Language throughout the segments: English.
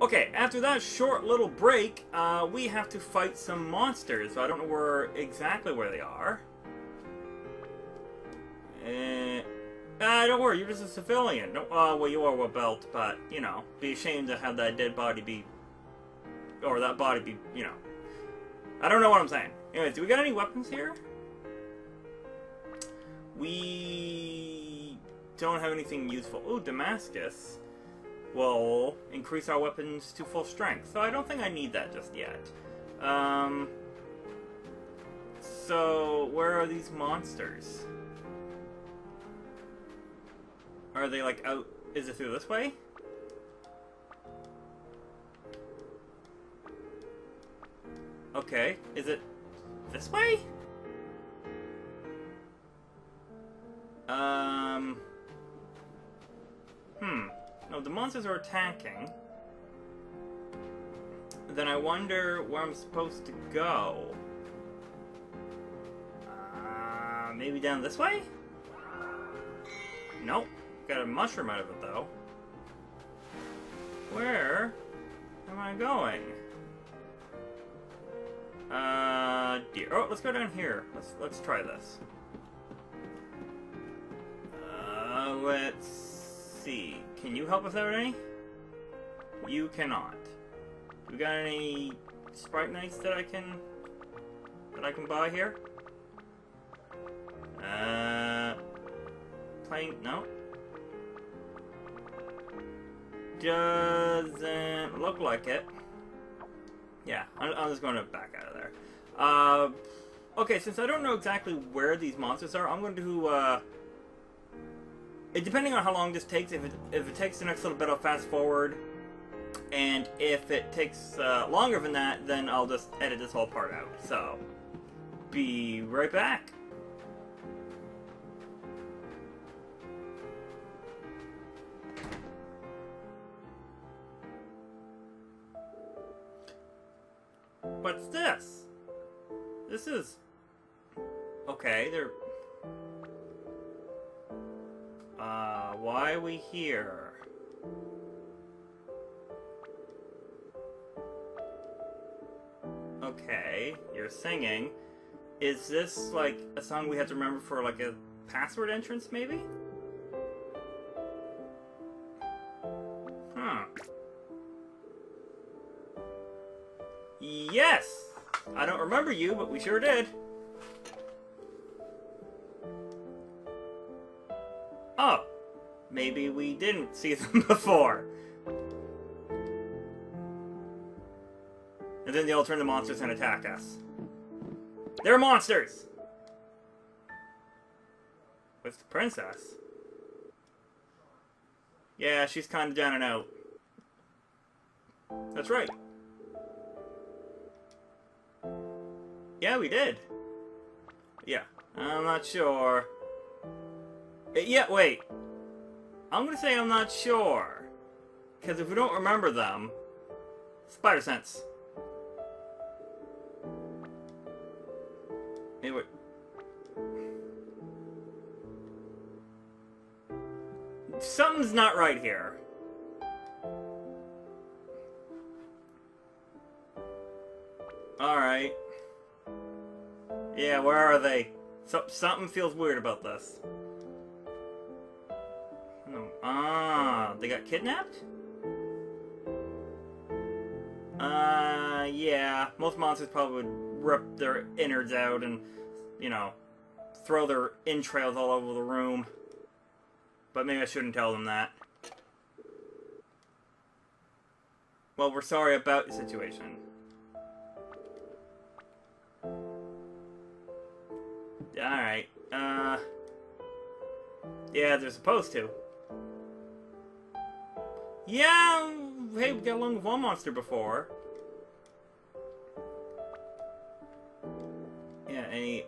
Okay, after that short little break, uh, we have to fight some monsters. So I don't know where exactly where they are. Uh, don't worry, you're just a civilian. No, uh, well, you are a belt, but you know, be ashamed to have that dead body be, or that body be, you know. I don't know what I'm saying. Anyways, do we got any weapons here? We don't have anything useful. Ooh, Damascus will increase our weapons to full strength. So I don't think I need that just yet. Um, so, where are these monsters? Are they like out? Is it through this way? Okay, is it this way? Um. Hmm. No, the monsters are attacking. Then I wonder where I'm supposed to go. Uh, maybe down this way? Nope. Got a mushroom out of it, though. Where am I going? Uh, dear. Oh, let's go down here. Let's let's try this. Uh, let's see. Can you help us out any? You cannot. We got any Spritnites that I can that I can buy here? Uh, playing no. Doesn't look like it. Yeah, I'm, I'm just going to back out of there. Uh, okay, since I don't know exactly where these monsters are, I'm going to uh, it, depending on how long this takes, if it, if it takes the next little bit, I'll fast forward. And if it takes uh, longer than that, then I'll just edit this whole part out. So, be right back. What's this? This is... Okay, they're why are we here? Okay, you're singing. Is this like a song we have to remember for like a password entrance, maybe? Huh. Yes! I don't remember you, but we sure did. Maybe we didn't see them before. And then they'll turn monsters and attack us. They're monsters! What's the princess? Yeah, she's kind of down and out. That's right. Yeah, we did. Yeah, I'm not sure. Uh, yeah, wait. I'm gonna say I'm not sure. Because if we don't remember them... Spider sense. Anyway. Something's not right here. Alright. Yeah, where are they? So, something feels weird about this. They got kidnapped? Uh, yeah. Most monsters probably would rip their innards out and, you know, throw their entrails all over the room. But maybe I shouldn't tell them that. Well, we're sorry about the situation. Alright, uh... Yeah, they're supposed to. Yeah, hey, we got along with one monster before. Yeah, any...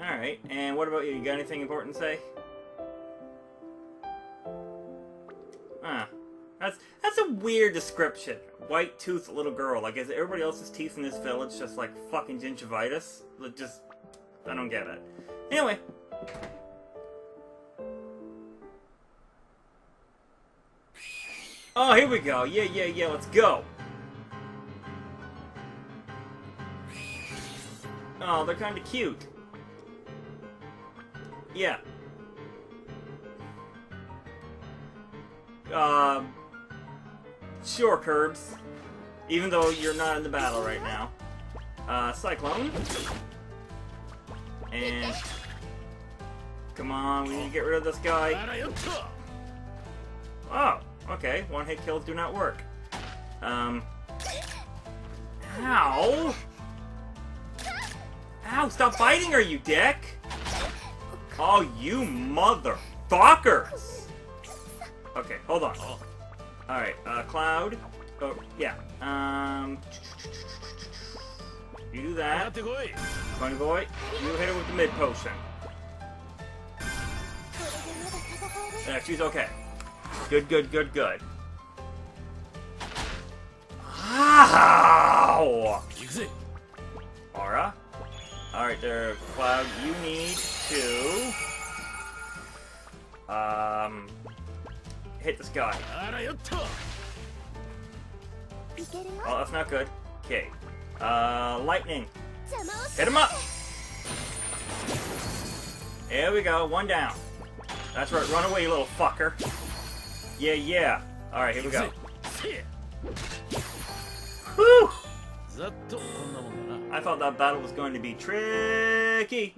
Alright, and what about you? You got anything important to say? Ah, that's that's a weird description. White toothed little girl. Like, is everybody else's teeth in this village just like fucking gingivitis? Just, I don't get it. Anyway, Oh, here we go. Yeah, yeah, yeah, let's go. Oh, they're kind of cute. Yeah. Um, sure, Curbs. Even though you're not in the battle right now. Uh, Cyclone. And... Come on, we need to get rid of this guy. Oh, okay. One hit kills do not work. Um... Ow! Ow, stop biting her, you dick! Oh, you motherfuckers! Okay, hold on. Alright, uh, Cloud. Oh, yeah. Um... You do that. Bunny Boy, you hit her with the mid potion. Yeah, she's okay. Good, good, good, good. Ow! Aura. Alright there, Cloud, you need to... Um... Hit this guy. Oh, that's not good. Okay. Uh, lightning. Hit him up! There we go, one down. That's right, run away, you little fucker. Yeah, yeah. Alright, here we go. Whew! I thought that battle was going to be tricky.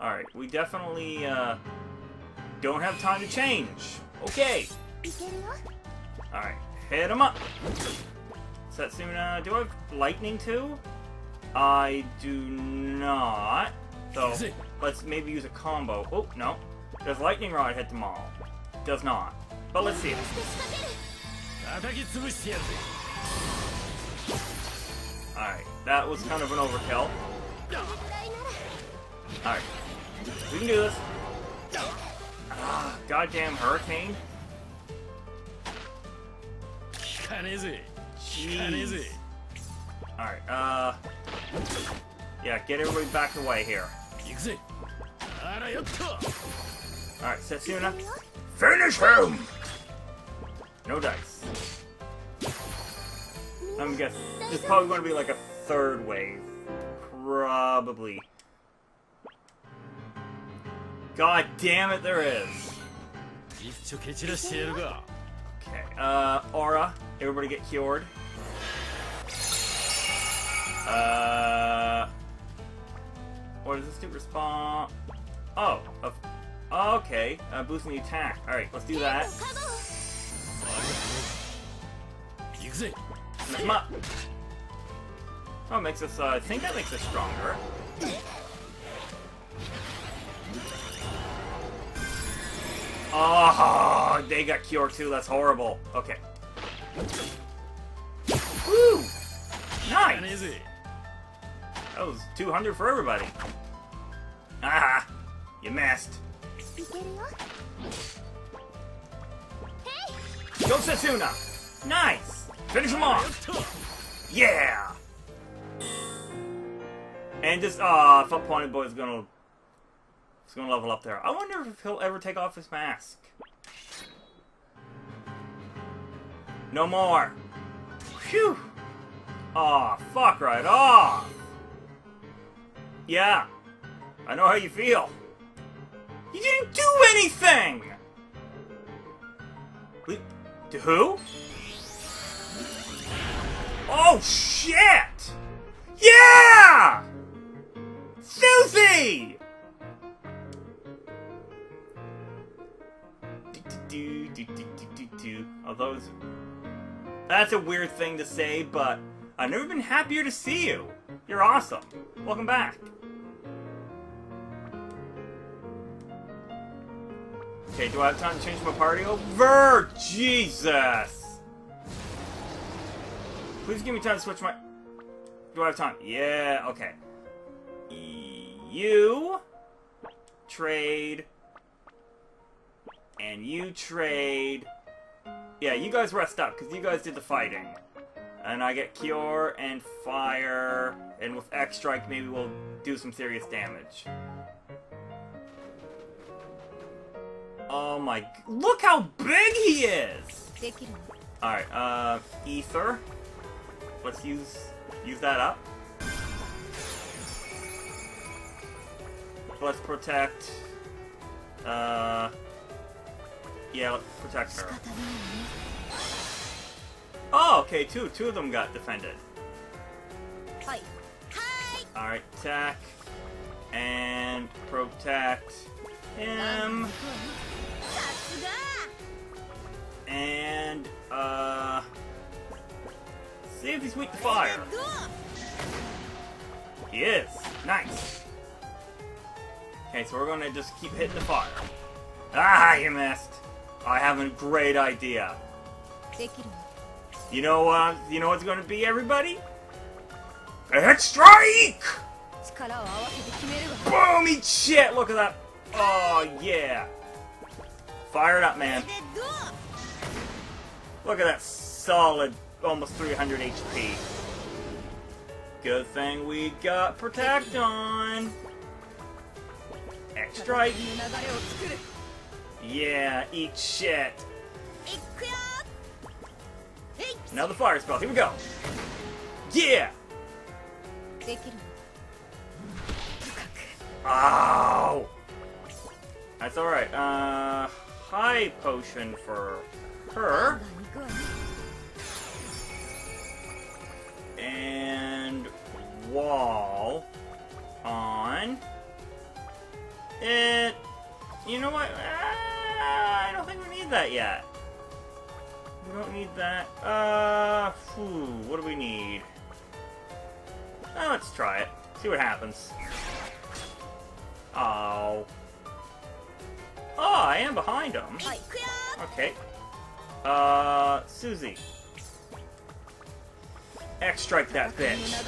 Alright, we definitely, uh, don't have time to change. Okay. Alright, hit him up. Setsuna, do I have lightning too? I do not. So, let's maybe use a combo. Oh, no. Does lightning rod hit them all? Does not. But let's see. Alright, that was kind of an overkill. Alright. We can do this. Ah, goddamn hurricane. Jeez. Alright, uh... Yeah, get everybody back away here. Alright, Setsuna. Finish him! No dice. I'm guessing. There's probably going to be like a third wave. Probably. God damn it, there is. Okay, uh, Aura. Everybody get cured. Uh, what does this do? Respond. Oh, okay. Uh, boosting the attack. All right, let's do that. Mix 'em up. Oh, it makes us. Uh, I think that makes us stronger. Oh, they got cured too. That's horrible. Okay. Woo! Nice. That was 200 for everybody. Ah, you missed. Go Setsuna! Nice! Finish him off! Yeah! And just, uh, Flip Pony Boy is gonna, is gonna level up there. I wonder if he'll ever take off his mask. No more! Phew! Aw, oh, fuck right off! Yeah, I know how you feel. You didn't do anything! To who? Oh, shit! Yeah! Oh, those... That's a weird thing to say, but I've never been happier to see you. You're awesome. Welcome back. Okay, do I have time to change my party over? Jesus! Please give me time to switch my... Do I have time? Yeah, okay. You trade, and you trade. Yeah, you guys rest up, because you guys did the fighting. And I get Cure and Fire, and with X-Strike maybe we'll do some serious damage. Oh my... Look how big he is! Alright, uh, Ether. Let's use use that up. Let's protect. Uh, yeah, let's protect her. Oh, okay. Two two of them got defended. All right, attack and protect him. And uh. See if he's weak to fire. He is. Nice. Okay, so we're going to just keep hitting the fire. Ah, you missed. I have a great idea. You know, uh, you know what's going to be, everybody? A head strike! Boom! Eat shit! Look at that. Oh, yeah. Fire it up, man. Look at that solid almost 300 HP. Good thing we got Protect on! Extra! Yeah, eat shit! Another fire spell, here we go! Yeah! Ow! That's alright. Uh, high potion for her. and wall on it. You know what? Ah, I don't think we need that yet. We don't need that. Uh, whew, what do we need? Ah, let's try it. See what happens. Oh. Oh, I am behind him. Okay. Uh, Susie. X strike that bitch.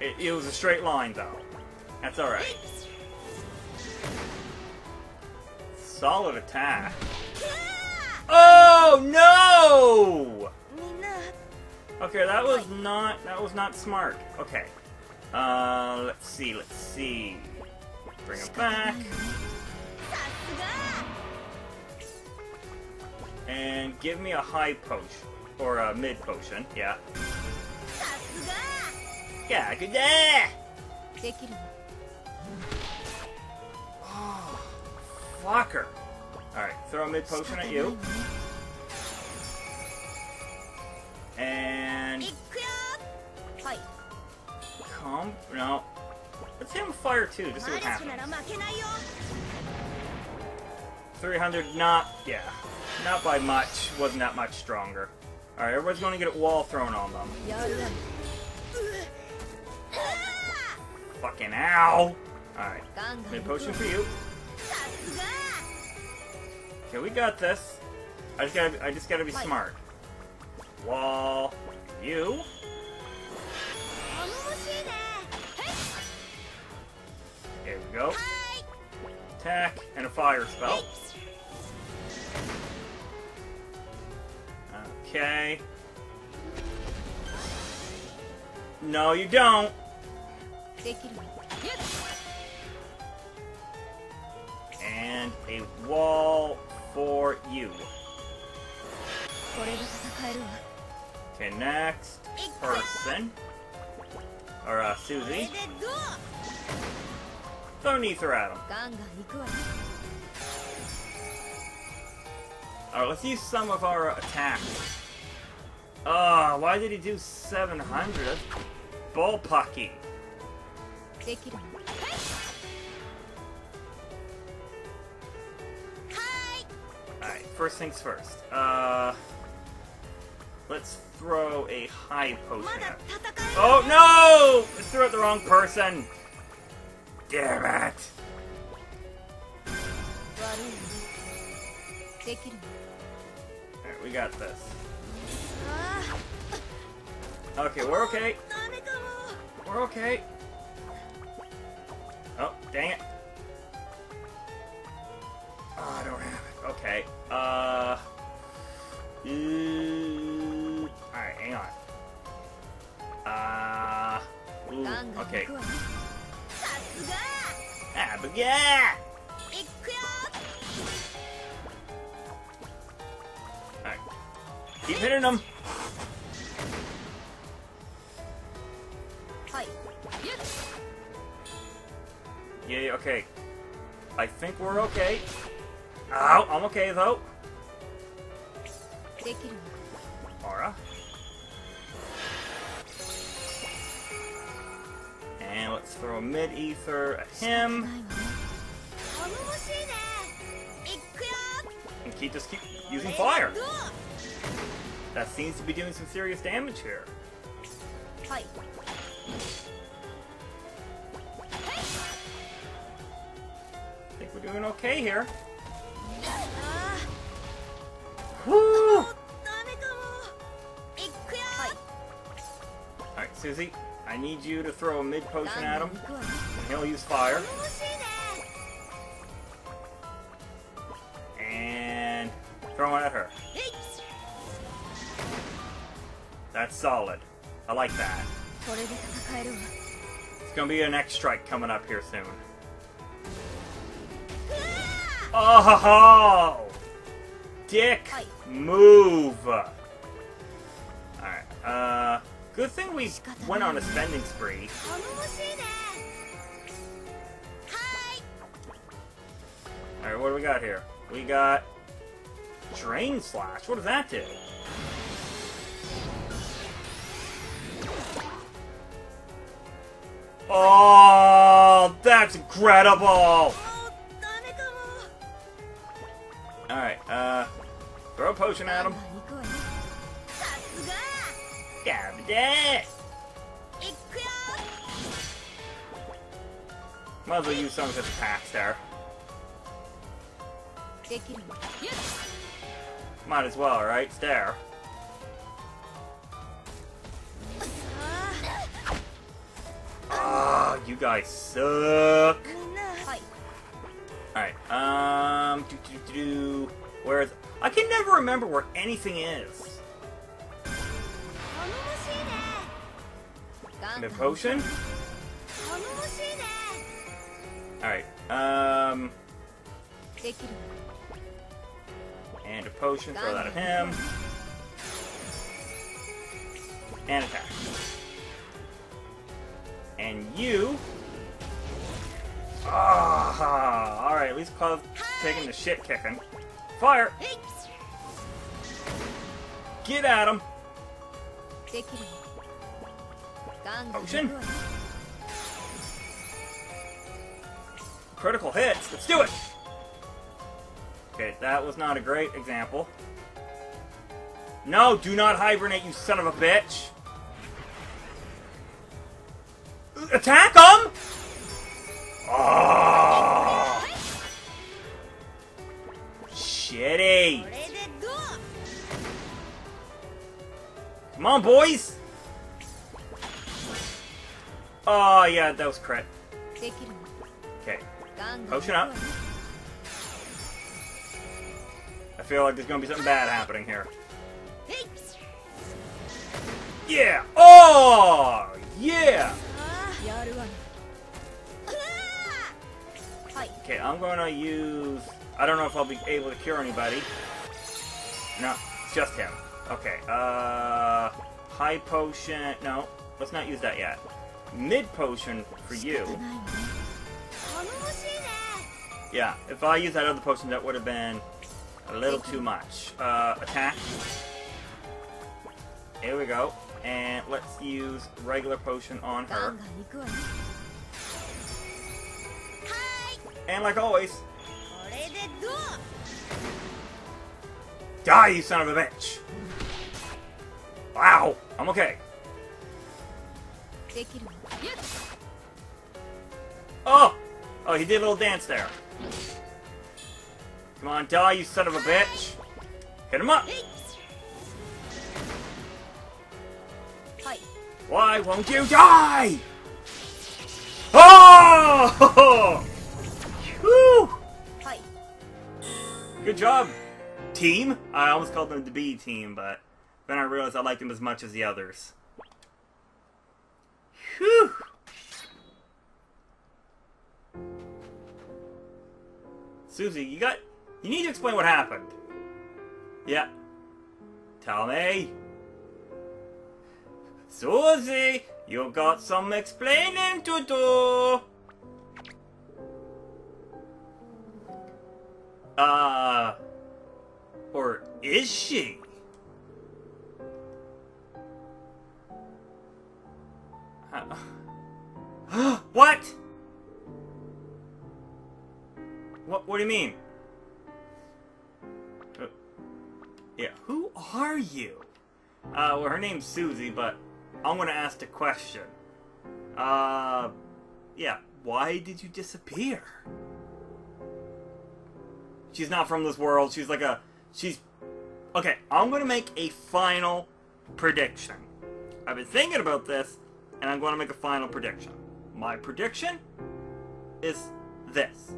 It, it was a straight line though. That's alright. Solid attack. Oh no! Okay, that was not that was not smart. Okay. Uh let's see, let's see. Bring him back. And give me a high potion. Or a mid potion, yeah. Yeah, good day! Oh, fucker. Alright, throw a mid potion at you. And... Calm? No. Let's hit him with fire too, just see what happens. 300, not... yeah. Not by much. Wasn't that much stronger. Alright, everybody's going to get a wall thrown on them. Fucking ow! Alright. Mid potion for you. Okay, we got this. I just gotta I just gotta be smart. Wall you. There we go. Attack and a fire spell. Okay. No, you don't. And a wall for you. Okay, next person. Or, uh, Susie. Throw Nether at him. Alright, let's use some of our attacks. Ah, why did he do 700? That's take it Alright, first things first. Uh, let's throw a high potion at Oh, no! I threw at the wrong person! Damn it! Alright, we got this. Okay, we're okay. We're okay. Oh, dang it. Oh, I don't have it. Okay. Uh... Mm, Alright, hang on. Uh... Ooh, okay. Ah, but yeah! Keep hitting him. Yeah, okay. I think we're okay. Ow, I'm okay though. Aura. And let's throw mid-ether at him. And keep just keep using fire. That seems to be doing some serious damage here. Hi. I think we're doing okay here. Alright, Susie, I need you to throw a mid potion at him. And he'll use fire. And throw one at her. That's solid. I like that. It's gonna be an X strike coming up here soon. Oh ho ho! Dick, move! Alright, uh... Good thing we went on a spending spree. Alright, what do we got here? We got... Drain Slash. What does that do? Oh, that's incredible! Alright, uh, throw a potion at him. Might as well use some of his attacks there. Might as well, right? It's there. Ah, you guys suck. Alright, um, do, do, do, where is, I can never remember where anything is. And a potion? Alright, um... And a potion, throw that at him. And attack. And you... Ah, alright, at least Cloud's taking the shit kicking. Fire! Get at him! Ocean! Critical hits! Let's do it! Okay, that was not a great example. No, do not hibernate, you son of a bitch! Attack them! Oh. Ah. Shitty. Come on, boys! Oh, yeah, that was crit. Okay. Potion up. I feel like there's gonna be something bad happening here. Yeah! Oh! Yeah! Okay, I'm gonna use... I don't know if I'll be able to cure anybody. No, just him. Okay, uh... High potion... No, let's not use that yet. Mid potion for you. Yeah, if I use that other potion, that would have been a little too much. Uh, attack. Here we go. And let's use regular potion on her. And like always... Die, you son of a bitch! Wow! I'm okay. Oh! Oh, he did a little dance there. Come on, die, you son of a bitch! Hit him up! Why won't you die? Oh! Good job, team. I almost called them the B team, but then I realized I liked them as much as the others. Whew! Susie, you got. You need to explain what happened. Yeah. Tell me. Susie, you got some explaining to do. Uh, or is she? Uh, what? What? What do you mean? Uh, yeah, who are you? Uh, well, her name's Susie, but I'm gonna ask the question. Uh, yeah, why did you disappear? She's not from this world. She's like a. She's. Okay, I'm gonna make a final prediction. I've been thinking about this, and I'm gonna make a final prediction. My prediction is this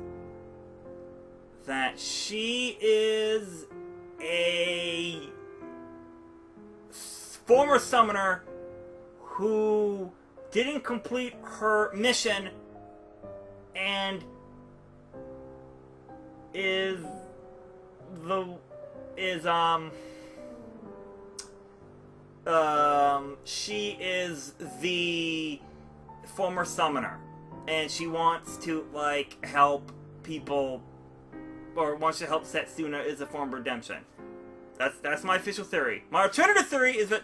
that she is a former summoner who didn't complete her mission and is the is um um she is the former summoner and she wants to like help people or wants to help Setsuna is a form of redemption. That's that's my official theory. My alternative theory is that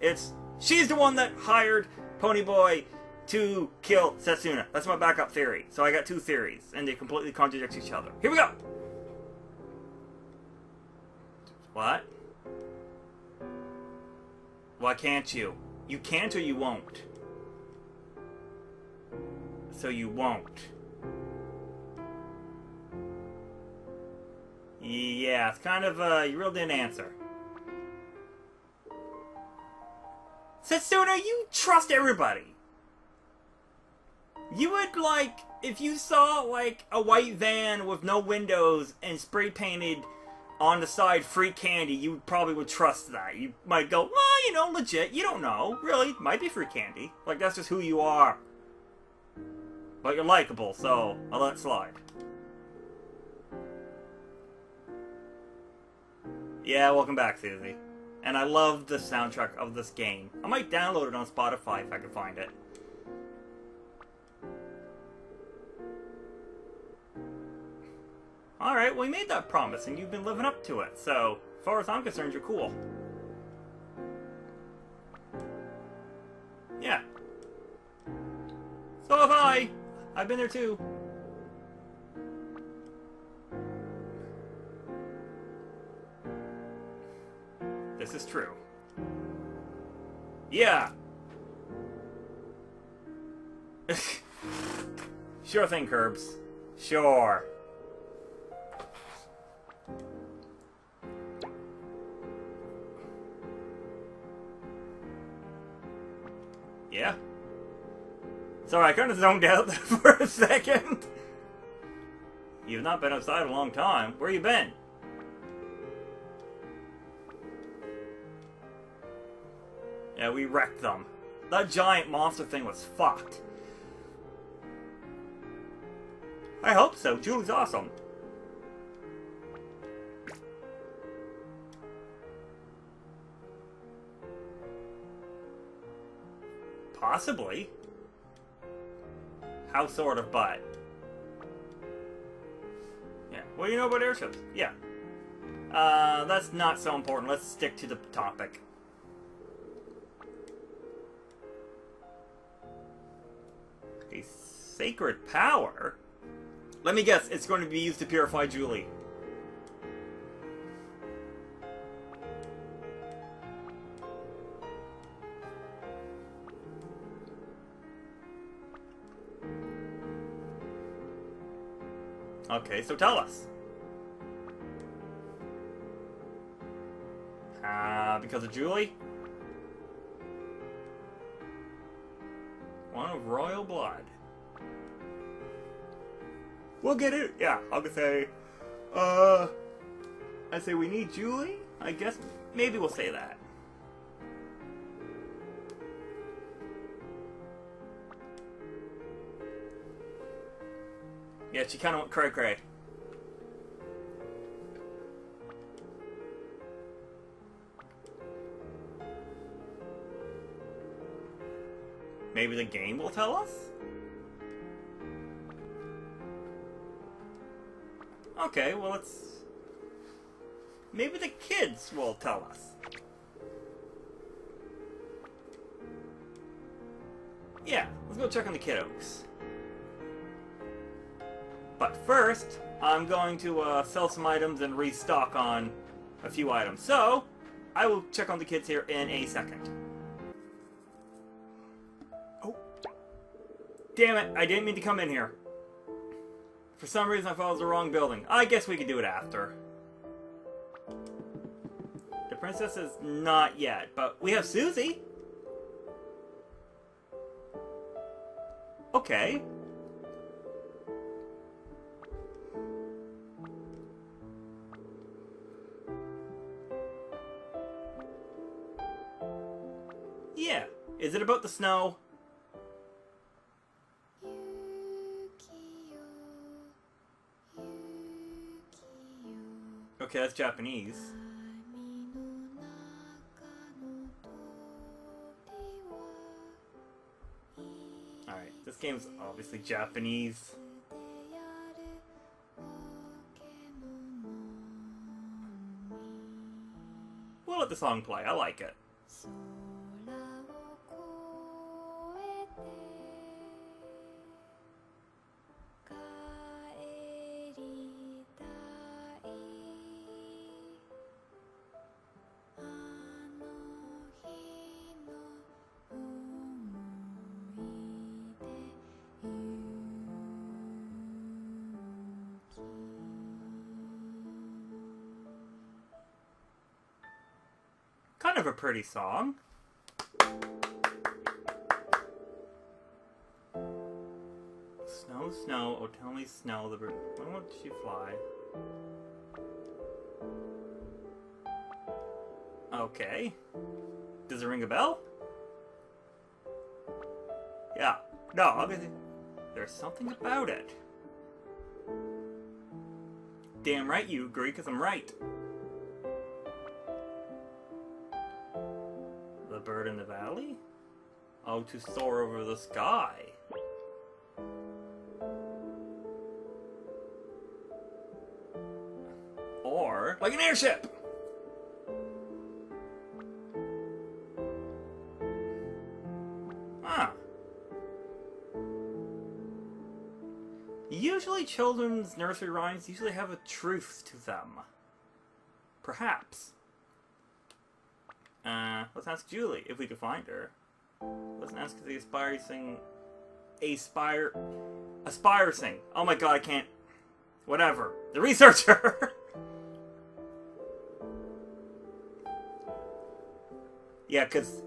it's she's the one that hired Ponyboy to kill Setsuna. That's my backup theory. So I got two theories, and they completely contradict each other. Here we go. What? Why can't you? You can't or you won't. So you won't. Yeah, it's kind of, uh, you really didn't answer. Setsuna, you trust everybody. You would, like, if you saw, like, a white van with no windows and spray painted on the side free candy, you probably would trust that. You might go, well, you know, legit. You don't know. Really, might be free candy. Like, that's just who you are. But you're likable, so I'll let it slide. Yeah, welcome back, Susie. And I love the soundtrack of this game. I might download it on Spotify if I can find it. Alright, well, you made that promise, and you've been living up to it. So, as far as I'm concerned, you're cool. Yeah. So have I. I've been there too. This is true. Yeah. sure thing, Curbs. Sure. Kind of zoned out for a second. You've not been outside a long time. Where you been? Yeah, we wrecked them. That giant monster thing was fucked. I hope so. Julie's awesome. Possibly. How sort of, but. Yeah. What do you know about airships? Yeah. Uh, that's not so important. Let's stick to the topic. A sacred power? Let me guess, it's going to be used to purify Julie. Okay, so tell us. Uh, because of Julie? One of royal blood. We'll get it. Yeah, I'll say, uh, I say we need Julie. I guess maybe we'll say that. bit. She kind of went cray cray. Maybe the game will tell us? Okay, well it's... Maybe the kids will tell us. Yeah, let's go check on the kiddos. But first, I'm going to uh, sell some items and restock on a few items. So, I will check on the kids here in a second. Oh. Damn it, I didn't mean to come in here. For some reason, I thought it was the wrong building. I guess we could do it after. The princess is not yet, but we have Susie. Okay. Is it about the snow? Okay, that's Japanese. Alright, this game's obviously Japanese. We'll let the song play, I like it. Of a pretty song. Snow, snow, oh tell me snow, the bird. When will she fly? Okay. Does it ring a bell? Yeah. No, obviously. There's something about it. Damn right you agree, because I'm right. To soar over the sky. Or, like an airship! Huh. Usually children's nursery rhymes usually have a truth to them. Perhaps. Uh, let's ask Julie if we could find her. Let's ask the aspire sing. Aspire. Aspire sing. Oh my god, I can't. Whatever. The researcher! yeah, because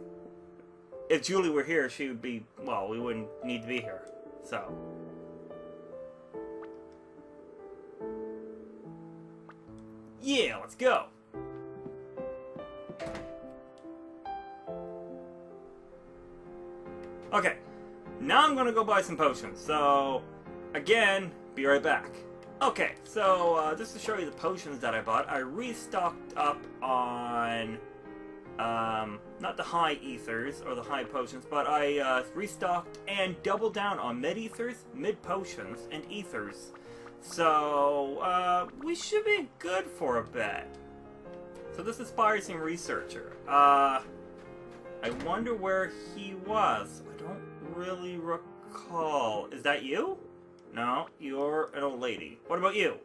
if Julie were here, she would be. Well, we wouldn't need to be here. So. Yeah, let's go. Okay, now I'm gonna go buy some potions. So, again, be right back. Okay, so uh, just to show you the potions that I bought, I restocked up on um, not the high ethers or the high potions, but I uh, restocked and doubled down on mid ethers, mid potions, and ethers. So uh, we should be good for a bit. So this aspiring researcher. Uh, I wonder where he was. I don't really recall. Is that you? No, you're an old lady. What about you?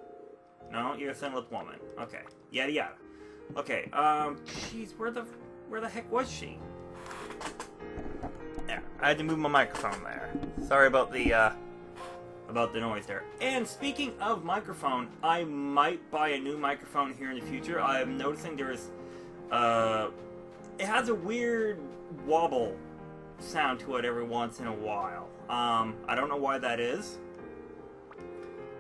No, you're a thin-lipped woman. Okay, yada yada. Okay, um, jeez, where the where the heck was she? There, I had to move my microphone there. Sorry about the uh, about the noise there. And speaking of microphone, I might buy a new microphone here in the future. I'm noticing there is, uh, it has a weird wobble sound to it every once in a while. Um, I don't know why that is,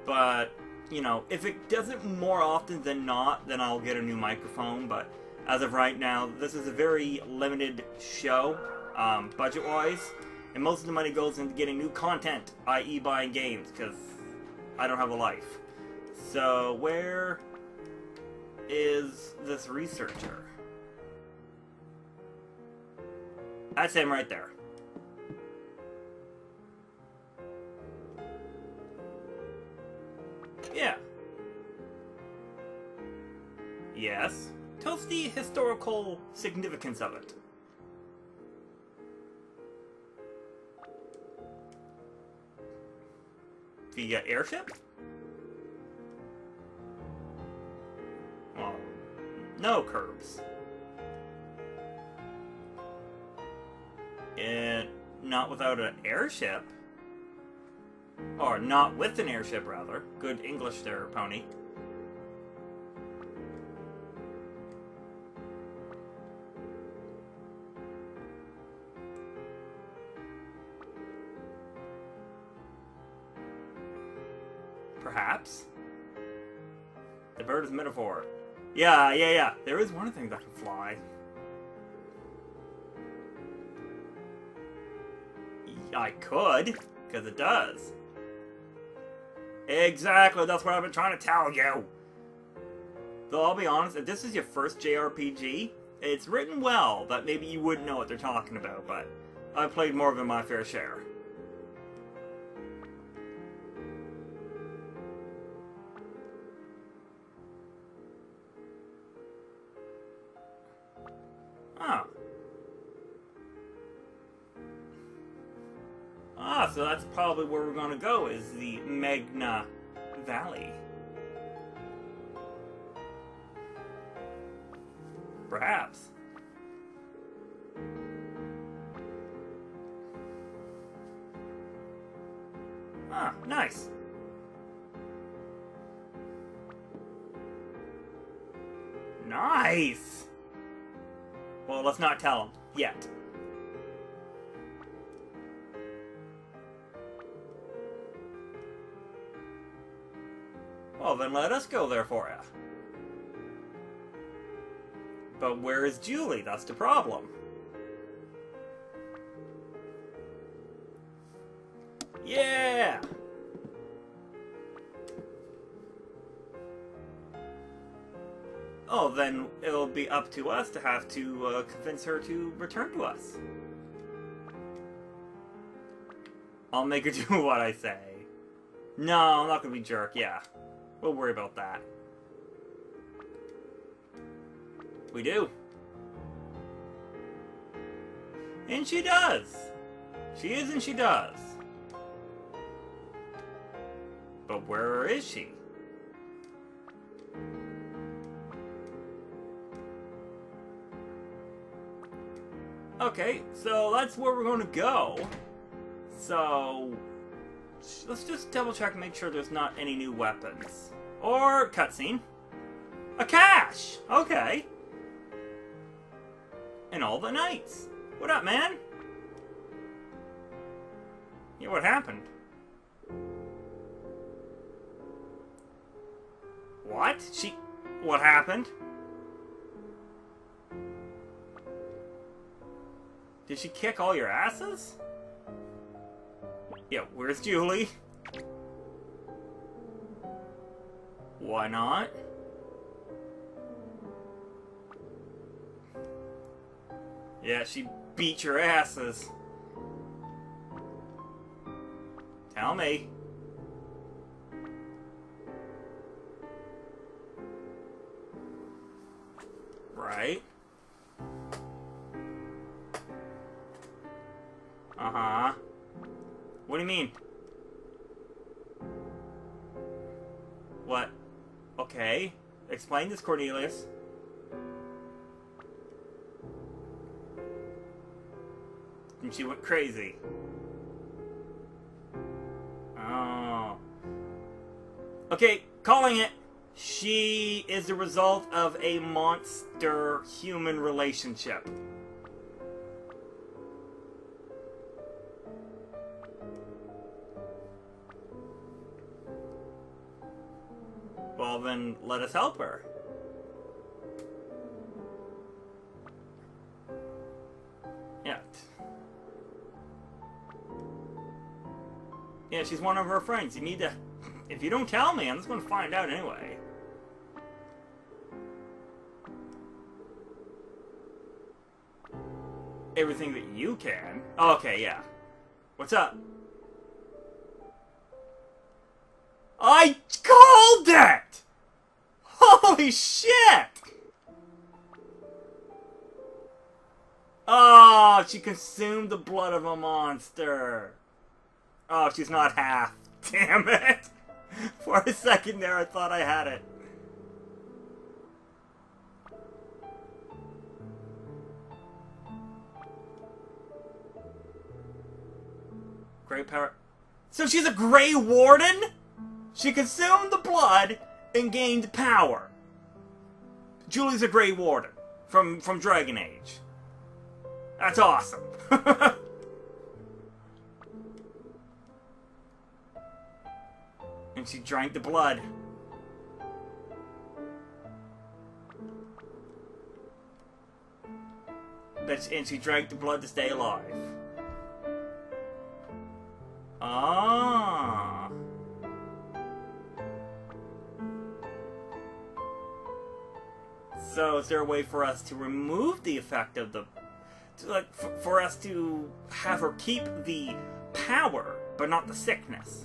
but you know, if it does it more often than not, then I'll get a new microphone. But as of right now, this is a very limited show, um, budget-wise, and most of the money goes into getting new content, i.e., buying games, because I don't have a life. So where is this researcher? That's him right there. Yeah. Yes. Tells the historical significance of it. The airship? Well, no curbs. And not without an airship. Or not with an airship, rather. Good English there, Pony. Perhaps. The bird is metaphor. Yeah, yeah, yeah. There is one thing that can fly. I could, because it does. Exactly, that's what I've been trying to tell you. Though I'll be honest, if this is your first JRPG, it's written well, but maybe you wouldn't know what they're talking about, but I've played more than my fair share. Oh. So that's probably where we're gonna go, is the Magna Valley. Go there for you. But where is Julie? That's the problem. Yeah! Oh, then it'll be up to us to have to uh, convince her to return to us. I'll make her do what I say. No, I'm not gonna be jerk, yeah. We'll worry about that. We do. And she does. She is and she does. But where is she? Okay, so that's where we're going to go. So, let's just double check and make sure there's not any new weapons. Or cutscene. A cache! Okay. And all the knights. What up, man? Yeah, what happened? What? She... What happened? Did she kick all your asses? Yeah, where's Julie? Why not? Yeah, she beat your asses. Tell me. Right. Uh-huh. What do you mean? What? Okay. Explain this, Cornelius. And she went crazy. Oh. Okay, calling it. She is the result of a monster-human relationship. Let us help her. Yeah. Yeah, she's one of her friends. You need to... If you don't tell me, I'm just going to find out anyway. Everything that you can. Okay, yeah. What's up? I called it! Holy shit! Oh, she consumed the blood of a monster. Oh, she's not half. Damn it! For a second there, I thought I had it. Great power. So she's a Grey Warden? She consumed the blood and gained power. Julie's a Grey Warden from, from Dragon Age. That's awesome. and she drank the blood. That's, and she drank the blood to stay alive. Ah. So, is there a way for us to remove the effect of the, to, like, for, for us to have her keep the power, but not the sickness?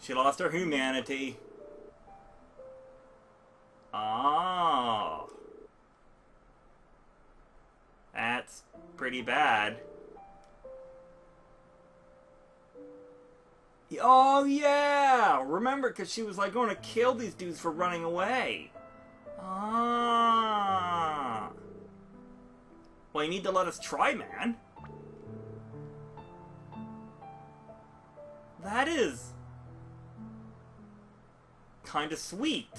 She lost her humanity. Oh. That's pretty bad. Oh yeah! Remember, because she was like going to kill these dudes for running away. Ah. Well, you need to let us try, man. That is kind of sweet.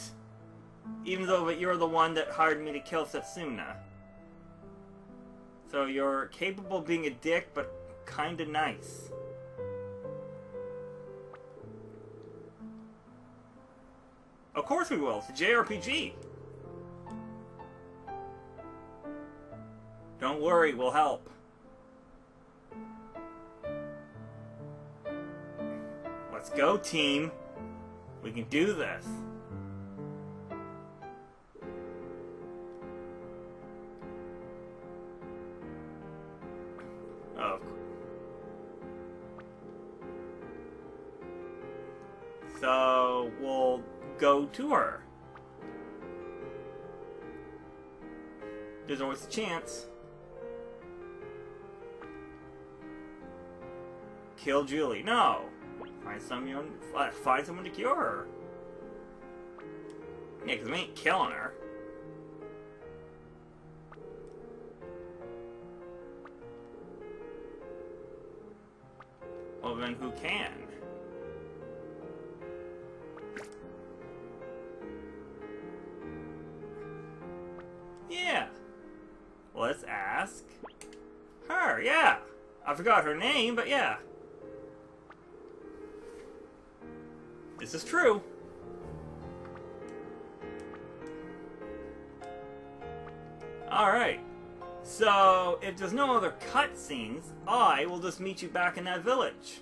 Even though but you're the one that hired me to kill Setsuna. So you're capable of being a dick, but kinda nice. Of course we will. It's a JRPG. Don't worry, we'll help. Let's go, team. We can do this. Go to her. There's always a chance. Kill Julie. No. Find someone. Find someone to cure her. Yeah, because we ain't killing her. Well, then who can? Ask her. Yeah. I forgot her name, but yeah. This is true. Alright. So, if there's no other cutscenes, I will just meet you back in that village.